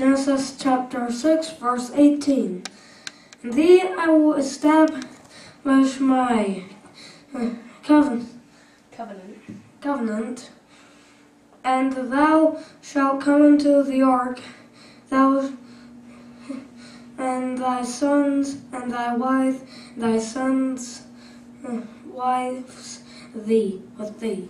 Genesis chapter 6, verse 18. And thee I will establish my covenant, Covenant. covenant, and thou shalt come into the ark, thou and thy sons and thy wife, thy sons' wives, thee with thee.